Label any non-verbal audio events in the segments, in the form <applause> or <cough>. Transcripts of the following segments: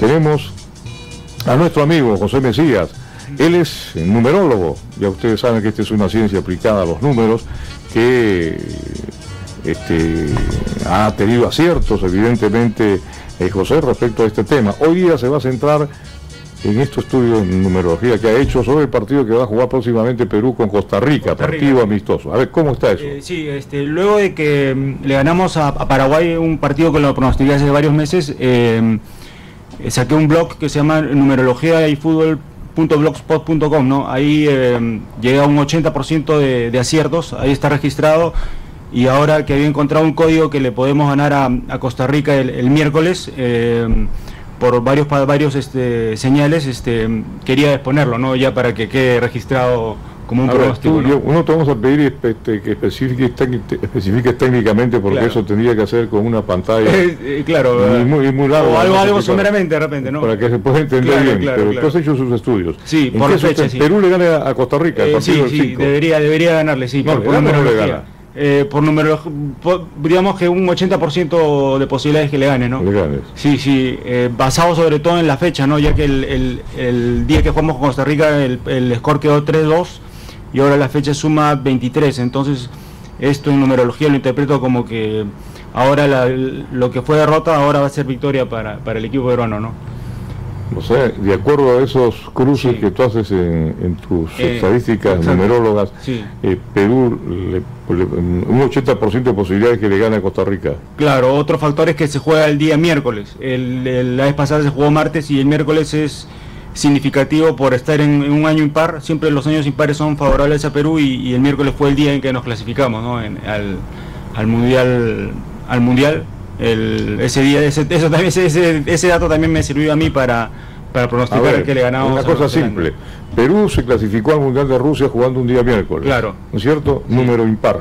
tenemos a nuestro amigo José Mesías. Él es numerólogo, ya ustedes saben que esta es una ciencia aplicada a los números, que este, ha tenido aciertos, evidentemente, eh, José, respecto a este tema. Hoy día se va a centrar en estos estudios en numerología que ha hecho sobre el partido que va a jugar próximamente Perú con Costa Rica, partido amistoso. A ver, ¿cómo está eso? Eh, sí, este, luego de que mm, le ganamos a, Paraguay un partido que lo pronostiqué hace varios meses, eh, saqué un blog que se llama numerología y fútbol.blogspot.com, ¿no? Ahí llega un 80% de, de aciertos, ahí está registrado y ahora que había encontrado un código que le podemos ganar a, Costa Rica el, miércoles eh, por varios varios este, señales este, quería exponerlo no ya para que quede registrado como un pronóstico uno te vamos a pedir este, que especifiques, técnicamente porque eso tendría que hacer con una pantalla <laughs> eh, eh, claro muy, muy, largo o algo, algo someramente de repente no para que se pueda entender bien pero tú has hecho sus estudios. Sí por fecha, sí. Perú le gana a Costa Rica sí, sí debería debería ganarle sí no, por, no le gana. Eh, por número, digamos que un 80% de posibilidades que le gane, ¿no? Sí, sí, eh, basado sobre todo en la fecha, ¿no? Ya que el, día que jugamos con Costa Rica el, el score quedó 3-2 y ahora la fecha suma 23, entonces esto en numerología lo interpreto como que ahora lo que fue derrota ahora va a ser victoria para, para el equipo peruano, ¿no? O sea, de acuerdo a esos cruces que tú haces en, tus eh, estadísticas numerólogas, eh, Perú, un 80% de posibilidades que le gane a Costa Rica. Claro, otro factor es que se juega el día miércoles. la vez pasada se jugó martes y el miércoles es significativo por estar en, un año impar. Siempre los años impares son favorables a Perú y, el miércoles fue el día en que nos clasificamos ¿no? al, al mundial al mundial ese día, ese, eso también, ese, ese, dato también me sirvió a mí para, para pronosticar que le ganamos. Una cosa simple. Perú se clasificó al Mundial de Rusia jugando un día miércoles. Claro. ¿No es cierto? Número impar.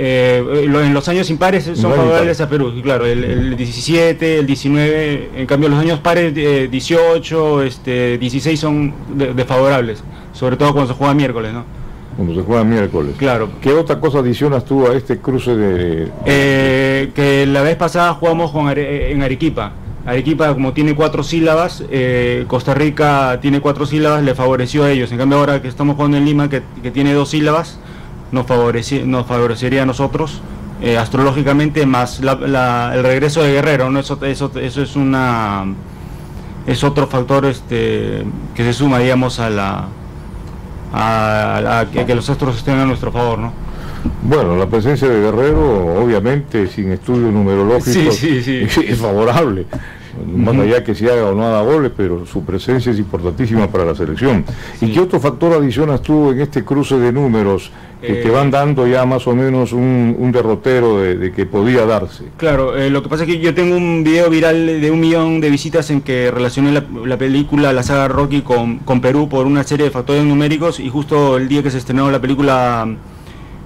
Eh, en los años impares son favorables a Perú, claro, el, 17, el 19, en cambio los años pares, 18, eh, este, 16 son desfavorables, sobre todo cuando se juega miércoles, ¿no? cuando se juega miércoles. Claro. ¿Qué otra cosa adicionas tú a este cruce de...? Eh, que la vez pasada jugamos con en Arequipa. Arequipa, como tiene cuatro sílabas, eh, Costa Rica tiene cuatro sílabas, le favoreció a ellos. En cambio, ahora que estamos jugando en Lima, que, tiene dos sílabas, nos, nos favorecería a nosotros. Eh, astrológicamente, más el regreso de Guerrero, ¿no? eso, eso, eso es una es otro factor este, que se suma, digamos, a la, a, que los astros estén a nuestro favor, ¿no? Bueno, la presencia de Guerrero, obviamente, sin estudio numerológico, <laughs> es favorable. Más allá que se haga o no haga goles, pero su presencia es importantísima para la selección. ¿Y qué otro factor adicionas tú en este cruce de números que te van eh, dando ya más o menos un, derrotero de, que podía darse? Claro, eh, lo que pasa es que yo tengo un video viral de un millón de visitas en que relacioné la, película, la saga Rocky con, con, Perú por una serie de factores numéricos y justo el día que se estrenó la película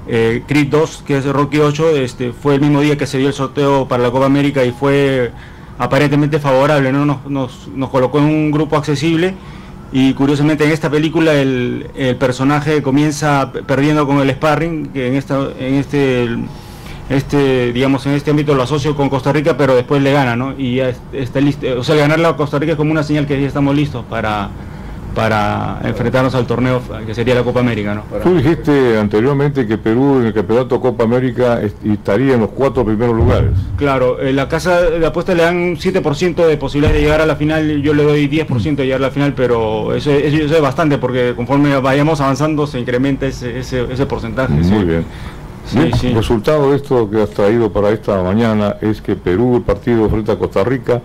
eh, Creed 2, que es Rocky 8, este, fue el mismo día que se dio el sorteo para la Copa América y fue aparentemente favorable, ¿no? Nos, nos, nos, colocó en un grupo accesible y curiosamente en esta película el, el, personaje comienza perdiendo con el sparring, que en, esta, en este, este, digamos, en este ámbito lo asocio con Costa Rica, pero después le gana, ¿no? Y ya está listo, o sea, ganarle a Costa Rica es como una señal que ya estamos listos para para enfrentarnos al torneo que sería la Copa América. ¿no? Tú dijiste anteriormente que Perú en el campeonato Copa América estaría en los cuatro primeros lugares. Claro, en la casa de apuestas le dan un 7% de posibilidad de llegar a la final, yo le doy 10% de llegar a la final, pero eso, eso, es bastante porque conforme vayamos avanzando se incrementa ese, ese, porcentaje. Muy bien. El resultado de esto que has traído para esta mañana es que Perú, el partido frente a Costa Rica,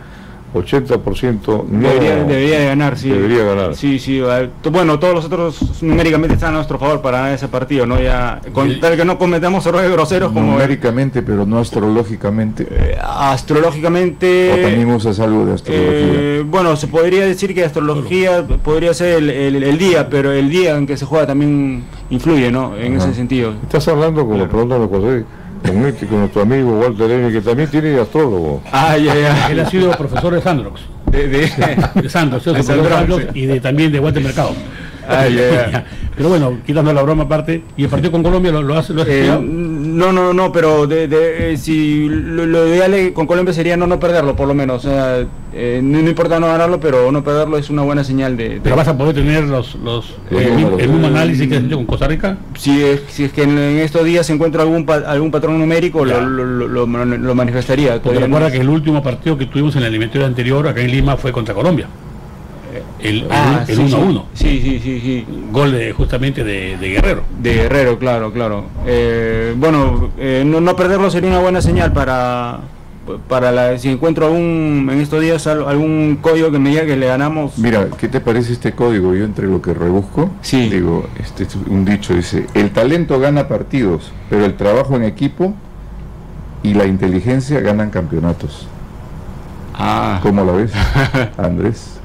80% no, debería, debería, de ganar, sí. Debería ganar. Sí, sí. Bueno, todos los otros numéricamente están a nuestro favor para ganar ese partido, ¿no? Ya, con tal que no cometamos errores groseros como... Numéricamente, pero no astrológicamente. Eh, astrológicamente... ¿O tenemos a algo de astrología? Eh, bueno, se podría decir que astrología podría ser el, día, pero el día en que se juega también influye, ¿no? En ese sentido. Estás hablando como claro. preguntan José con, este, con nuestro amigo Walter N, que también tiene astrólogo. Ah, ya, ya. Él ha sido profesor de Sandrox. De, de, de Sandrox, de Sandrox y de, también de Walter Mercado. Ah, ya, ya. Pero bueno, quitando la broma aparte, ¿y el partido con Colombia lo, hace? Lo hace eh, No, no, no, pero de, eh, si lo, ideal con Colombia sería no no perderlo, por lo menos. O sea, eh, no, importa no ganarlo, pero no perderlo es una buena señal de. ¿Pero vas a poder tener los, los, el, mismo análisis que has hecho con Costa Rica? Si es, si es que en, estos días se encuentra algún algún patrón numérico, lo, lo, manifestaría. Porque recuerda que el último partido que tuvimos en el eliminatorio anterior acá en Lima fue contra Colombia el, 1 ah, a 1. Sí, sí, sí, sí. Gol de, justamente de, Guerrero. De Guerrero, claro, claro. Eh, bueno, eh, no, no, perderlo sería una buena señal para para la, si encuentro algún en estos días algún código que me diga que le ganamos. Mira, ¿qué te parece este código? Yo entre lo que rebusco, sí. digo, este es un dicho dice, el talento gana partidos, pero el trabajo en equipo y la inteligencia ganan campeonatos. Ah. ¿Cómo lo ves, <laughs> Andrés?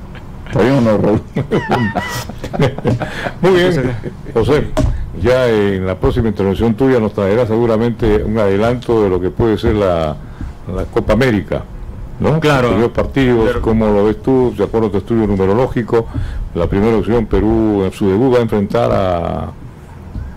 No, Raúl. Muy bien, José. Ya en la próxima intervención tuya nos traerá seguramente un adelanto de lo que puede ser la, Copa América. ¿no? Claro. Los partidos, ¿cómo lo ves tú? De acuerdo a tu estudio numerológico, la primera opción, Perú en su debut va a enfrentar a.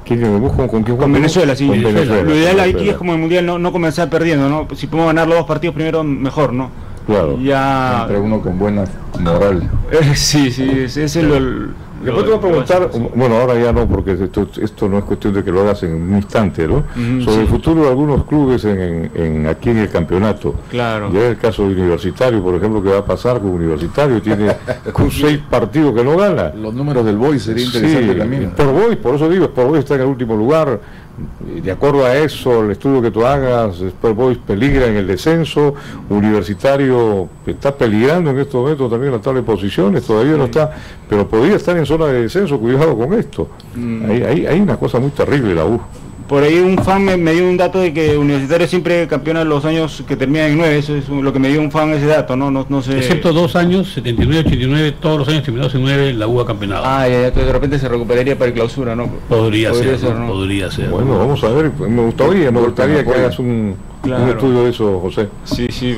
¿Quién ¿Con, con, quién con Venezuela, sí. Venezuela, Lo ideal aquí es como el mundial no, no comenzar perdiendo, ¿no? Si podemos ganar los dos partidos primero, mejor, ¿no? Claro. Ya... Entre uno con buena moral. sí, sí, ese es el, Después te voy a preguntar, bueno, ahora ya no, porque esto, esto no es cuestión de que lo hagas en un instante, ¿no? Sobre el futuro de algunos clubes en, en, aquí en el campeonato. Claro. Ya el caso de Universitario, por ejemplo, ¿qué va a pasar con Universitario? Tiene <laughs> seis partidos que no gana. Los números del Boy sería interesante también. Por Boy, por eso digo, por Boy está en el último lugar de acuerdo a eso, el estudio que tú hagas, Boys peligra en el descenso, Universitario está peligrando en estos momentos también en la tabla de posiciones, todavía no está, pero podría estar en zona de descenso, cuidado con esto. Mm. Hay, hay, una cosa muy terrible la U por ahí un fan me, dio un dato de que Universitario siempre campeona los años que terminan en 9, eso es lo que me dio un fan ese dato, ¿no? No, no sé. Excepto dos años, 79, 89, todos los años terminados en 9, la U ha campeonado. Ah, ya, ya, de repente se recuperaría para el clausura, ¿no? Podría, ser, ¿no? podría ser. Bueno, vamos a ver, me gustaría, me gustaría que hagas un, un estudio de eso, José. Sí, sí.